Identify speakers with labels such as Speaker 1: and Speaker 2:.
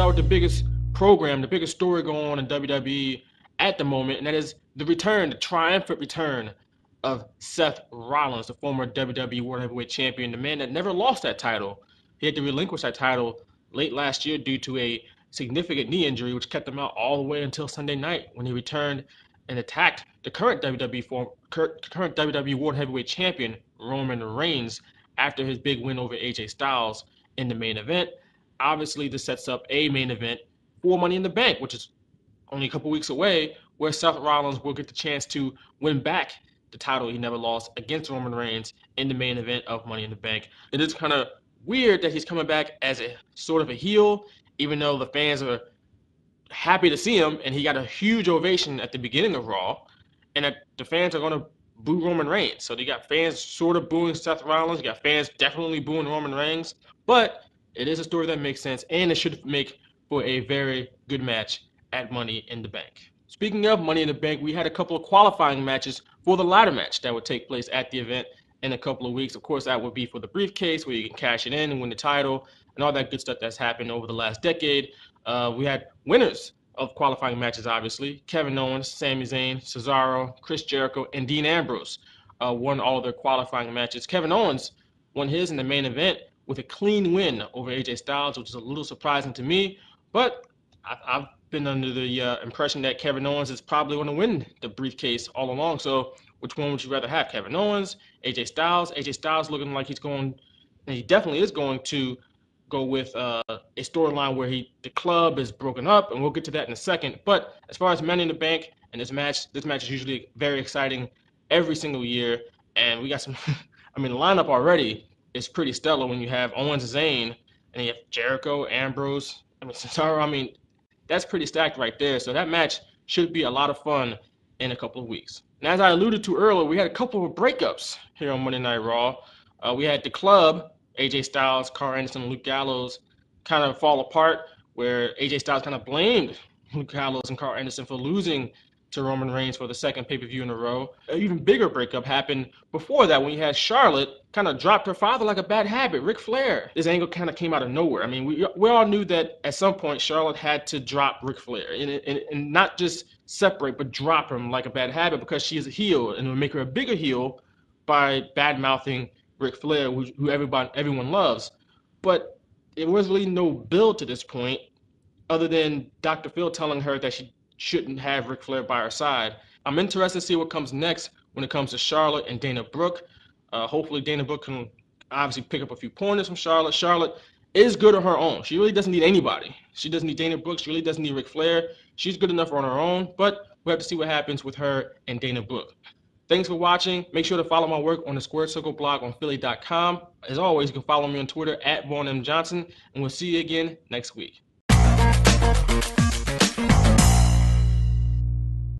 Speaker 1: start with the biggest program, the biggest story going on in WWE at the moment, and that is the return, the triumphant return of Seth Rollins, the former WWE World Heavyweight Champion, the man that never lost that title. He had to relinquish that title late last year due to a significant knee injury, which kept him out all the way until Sunday night when he returned and attacked the current WWE form, current WWE World Heavyweight Champion Roman Reigns after his big win over AJ Styles in the main event. Obviously, this sets up a main event for Money in the Bank, which is only a couple weeks away, where Seth Rollins will get the chance to win back the title he never lost against Roman Reigns in the main event of Money in the Bank. It is kind of weird that he's coming back as a sort of a heel, even though the fans are happy to see him and he got a huge ovation at the beginning of Raw, and that the fans are going to boo Roman Reigns. So they got fans sort of booing Seth Rollins, you got fans definitely booing Roman Reigns, but it is a story that makes sense and it should make for a very good match at Money in the Bank. Speaking of Money in the Bank, we had a couple of qualifying matches for the ladder match that would take place at the event in a couple of weeks. Of course, that would be for the briefcase where you can cash it in and win the title and all that good stuff that's happened over the last decade. Uh, we had winners of qualifying matches, obviously. Kevin Owens, Sami Zayn, Cesaro, Chris Jericho, and Dean Ambrose uh, won all of their qualifying matches. Kevin Owens won his in the main event with a clean win over AJ Styles, which is a little surprising to me. But I, have been under the uh, impression that Kevin Owens is probably going to win the briefcase all along. So, which one would you rather have, Kevin Owens, AJ Styles? AJ Styles looking like he's going, and he definitely is going to go with uh, a storyline where he the club is broken up, and we'll get to that in a second. But as far as Money in the Bank and this match, this match is usually very exciting every single year, and we got some. I mean, lineup already is pretty stellar when you have Owens, Zayn, and you have Jericho, Ambrose. I mean, Cesaro. I mean, that's pretty stacked right there. So that match should be a lot of fun in a couple of weeks. And as I alluded to earlier, we had a couple of breakups here on Monday Night Raw. Uh, we had the club, AJ Styles, Karl Anderson, Luke Gallows, kind of fall apart, where AJ Styles kind of blamed Luke Gallows and Karl Anderson for losing to Roman Reigns for the second pay per view in a row. An even bigger breakup happened before that when you had Charlotte kind of dropped her father like a bad habit, Ric Flair. This angle kind of came out of nowhere. I mean, we, we all knew that at some point Charlotte had to drop Ric Flair and, and, and not just separate, but drop him like a bad habit because she is a heel and it would make her a bigger heel by bad mouthing Ric Flair, who, who everybody, everyone loves. But there was really no build to this point other than Dr. Phil telling her that she shouldn't have Ric Flair by her side. I'm interested to see what comes next when it comes to Charlotte and Dana Brooke. Uh, hopefully, Dana Brooke can obviously pick up a few pointers from Charlotte. Charlotte is good on her own. She really doesn't need anybody. She doesn't need Dana Brooke. She really doesn't need Ric Flair. She's good enough on her own, but we have to see what happens with her and Dana Brooke. Thanks for watching. Make sure to follow my work on the Squared Circle blog on Philly.com. As always, you can follow me on Twitter at Vaughn M. Johnson, and we'll see you again next week.